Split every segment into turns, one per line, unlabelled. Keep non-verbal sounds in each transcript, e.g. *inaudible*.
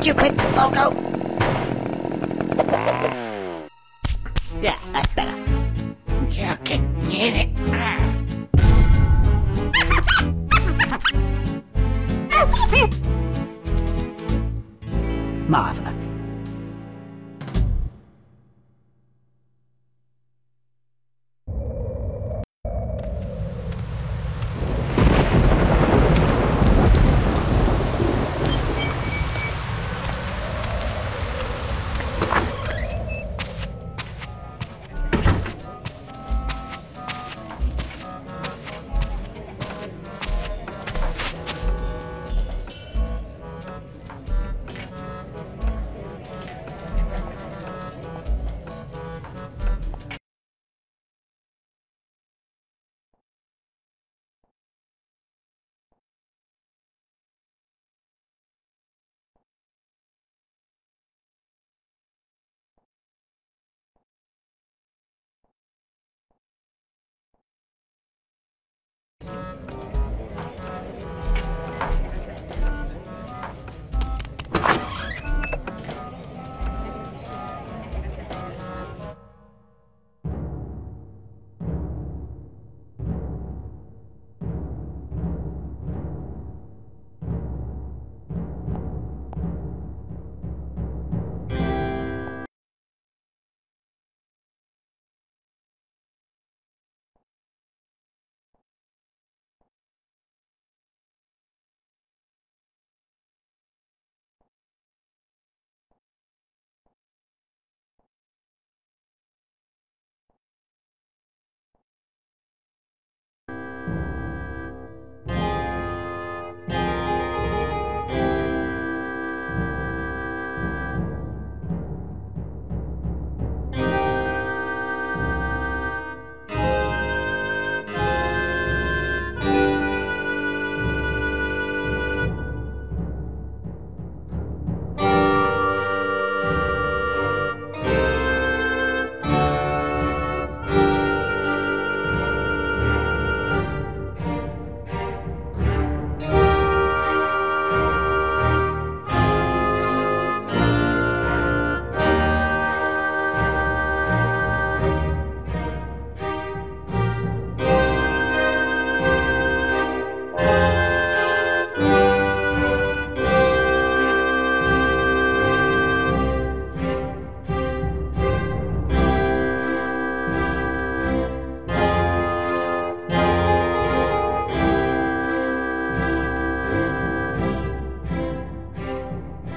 Stupid loco.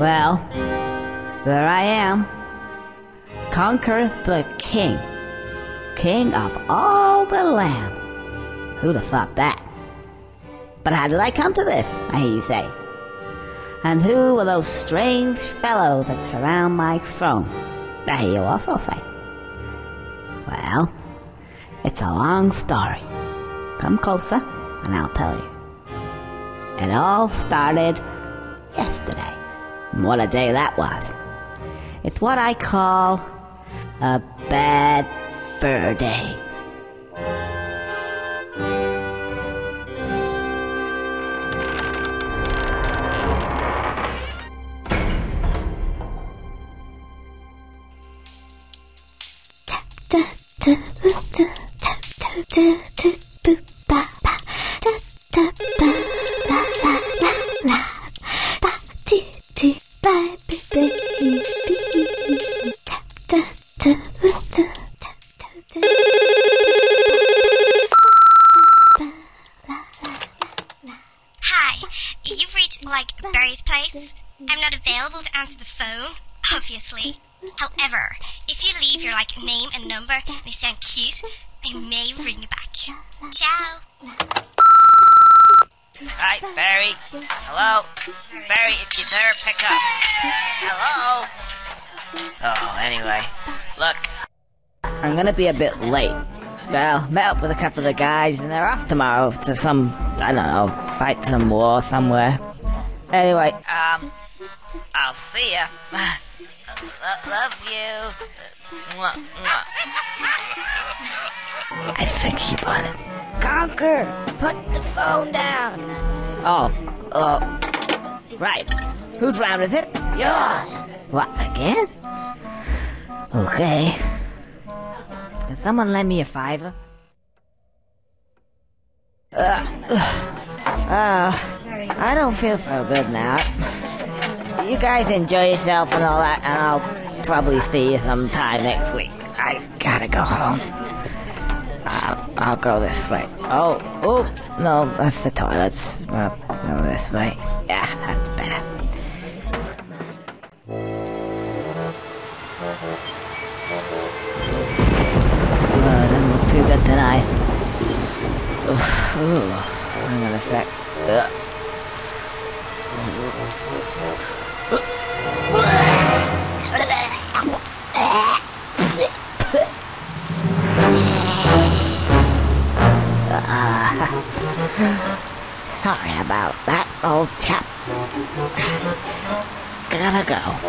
Well, there I am. Conker the king. King of all the land. Who'd have thought that? But how did I come to this, I hear you say? And who are those strange fellows that surround my throne? I hear you also say. Well, it's a long story. Come closer, and I'll tell you. It all started yesterday. What a day that was. It's what I call a bad fur day.
Hi, may ring you back. Ciao.
Hi, Berri. Hello? Berri, if you're there, pick up. Hello? Oh, anyway. Look,
I'm gonna be a bit late. Well, met up with a couple of the guys and they're off tomorrow to some, I don't know, fight some war somewhere. Anyway,
um, I'll see ya. *laughs* Lo- love you. Mwah, mwah.
I think she bought it. Conker! Put the phone down! Oh, oh, right. Whose round is it? Yours. What, again? Okay. Can someone lend me a fiver? Uh, uh, I don't feel so good now. You guys enjoy yourself and all that, and I'll probably see you sometime next week. I gotta go home. Uh, I'll go this way. Oh, oh, no, that's the toilets. Uh, no, this way. Yeah, that's better. Uh, doesn't look too good tonight. Ooh, hang on a sec. Uh. Sorry about that, old chap. Gotta go.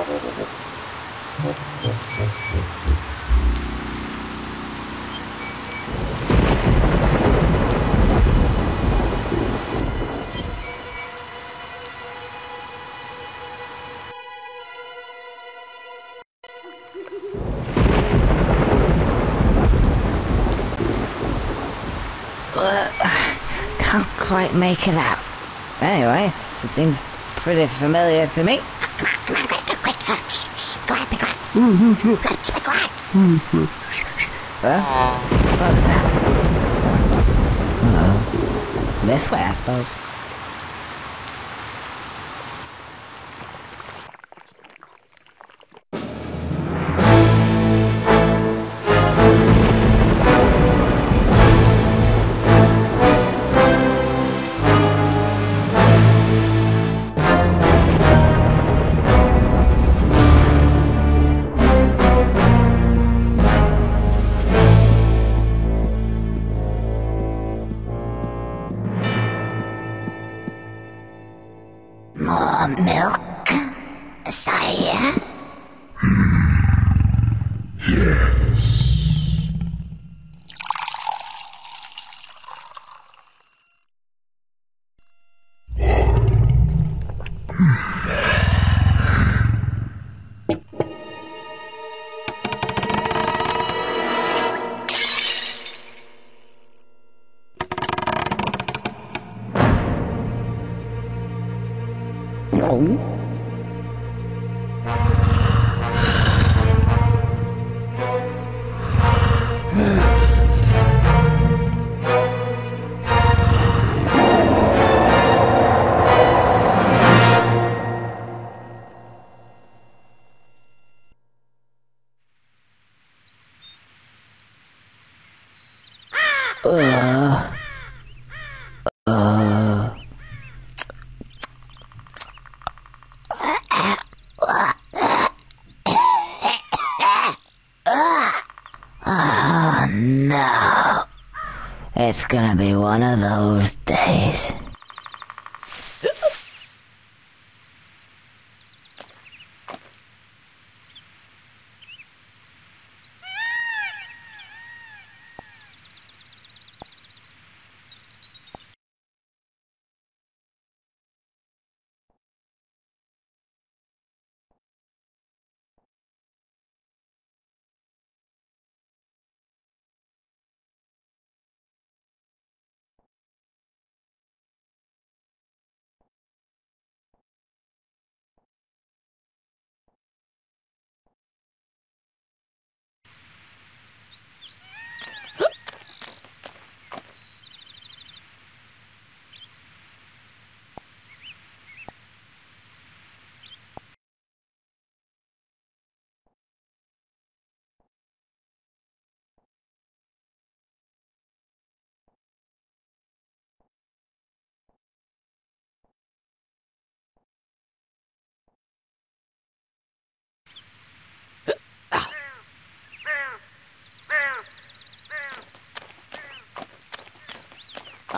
Quite make it out. Anyway, it seems pretty familiar to me. Huh? What's that? Hello. This way, I suppose. It's gonna be one of those days.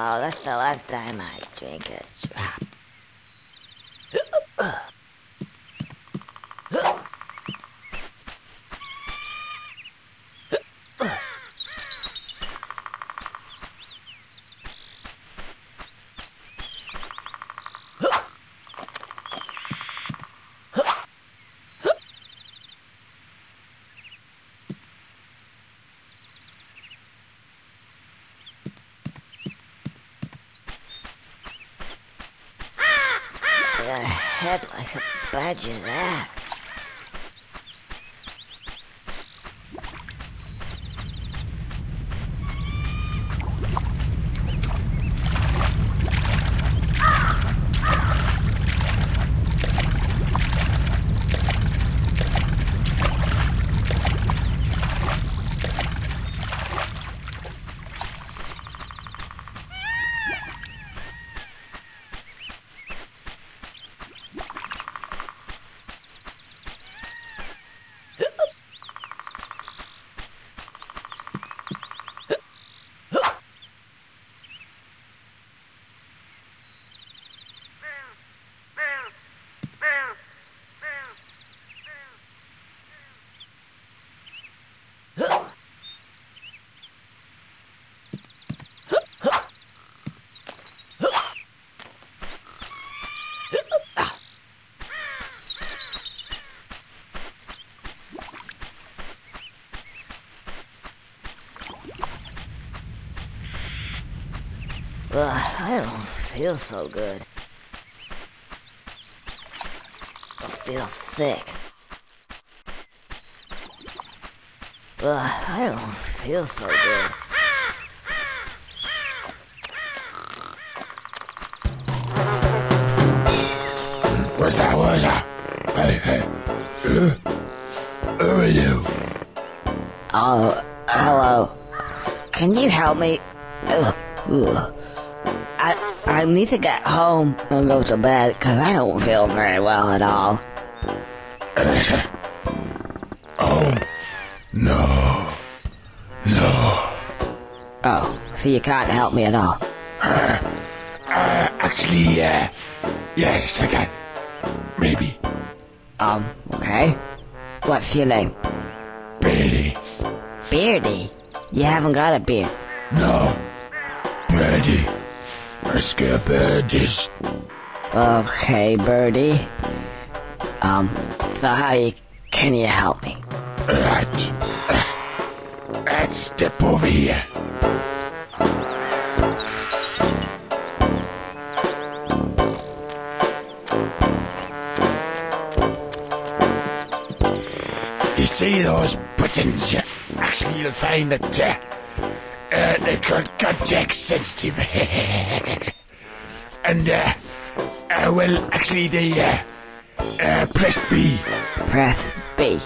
Oh, that's the last time I drink a drop. a head like a badger's ass. Ugh, I don't feel so good. I feel sick. Ugh, I don't feel so good.
What's that? What's that? Hey, hey. Who are you?
Oh, hello. Can you help me? Ugh, ugh. I need to get home and go to bed because I don't feel very well at all.
Oh, no. No.
Oh, so you can't help me at all.
Uh, uh, actually, uh, yes, I can. Maybe.
Um, okay. What's your name?
Beardy.
Beardy. You haven't got a beard.
No. Birdy. Birdies.
Okay, Birdy. Um, so how you, can you help me?
Right. Uh, let's step over here. You see those buttons? Actually, you'll find that uh, uh, they're called context sensitive. *laughs* and, uh, uh, well, actually, they, uh, uh, press B.
Press B.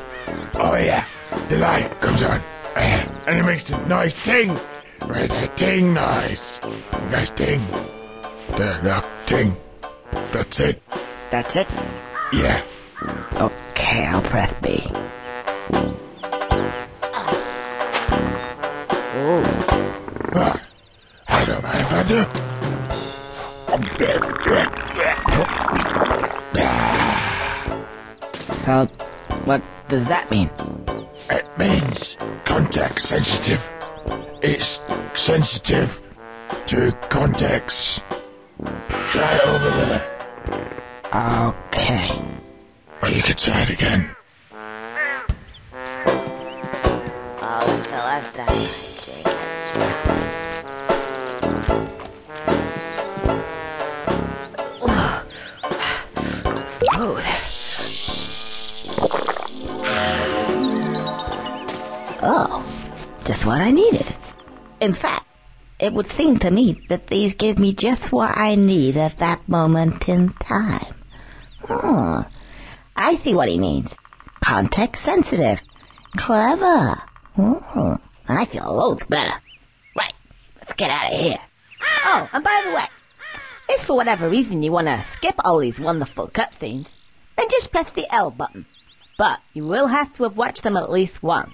Oh, yeah, the light comes on. Uh, and it makes this nice ting. Right, that ting noise. Nice ting. The, the ting. That's it.
That's it?
Yeah.
Okay, I'll press B.
I don't mind if I do.
So what does that mean?
It means contact sensitive. It's sensitive to contacts. Try it over there.
Okay.
Or you could try it again.
Oh, so I've done just what I needed. In fact, it would seem to me that these give me just what I need at that moment in time. Hmm. I see what he means. Context sensitive. Clever. Hmm. I feel loads better. Right. Let's get out of here. Oh, and by the way, if for whatever reason you want to skip all these wonderful cutscenes, then just press the L button. But you will have to have watched them at least once.